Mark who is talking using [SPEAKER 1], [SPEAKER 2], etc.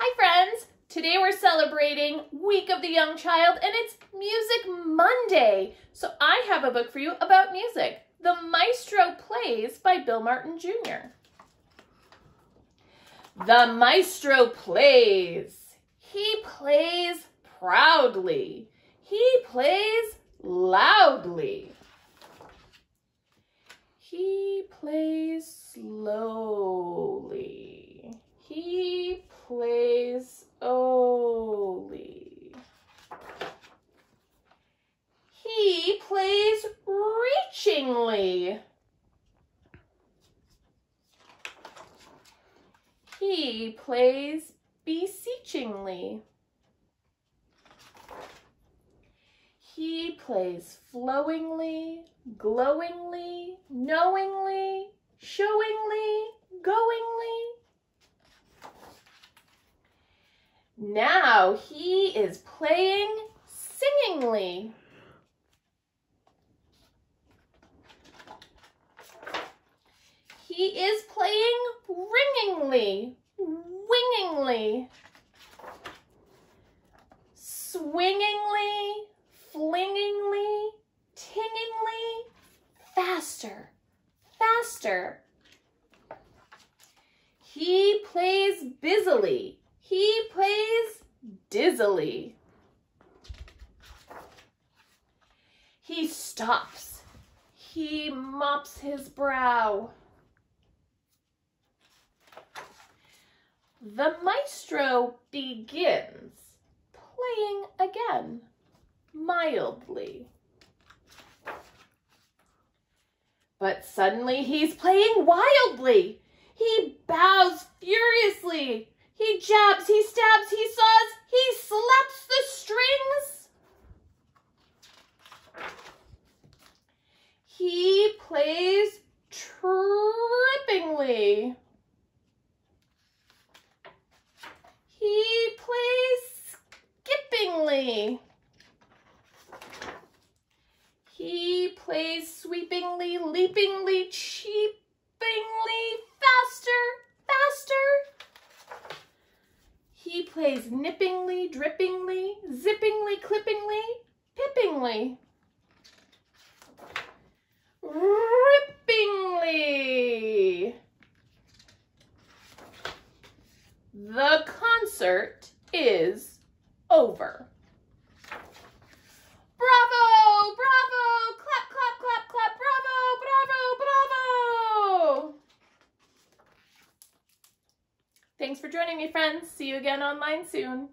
[SPEAKER 1] Hi friends! Today we're celebrating Week of the Young Child and it's Music Monday. So I have a book for you about music. The Maestro Plays by Bill Martin Jr. The Maestro plays. He plays proudly. He plays loudly. He plays slowly. He plays slowly. He plays He plays beseechingly. He plays flowingly, glowingly, knowingly, showingly, goingly. Now he is playing singingly. He is playing ringingly, wingingly, swingingly, flingingly, tingingly, faster, faster. He plays busily. He plays dizzily. He stops. He mops his brow. The maestro begins playing again, mildly. But suddenly he's playing wildly. He bows furiously. He jabs, he stabs, he saws, he slaps the strings. He plays trippingly. He plays He plays sweepingly, leapingly, cheapingly, faster, faster. He plays nippingly, drippingly, zippingly, clippingly, pippingly. Rippingly. The concert is over. Thanks for joining me, friends. See you again online soon.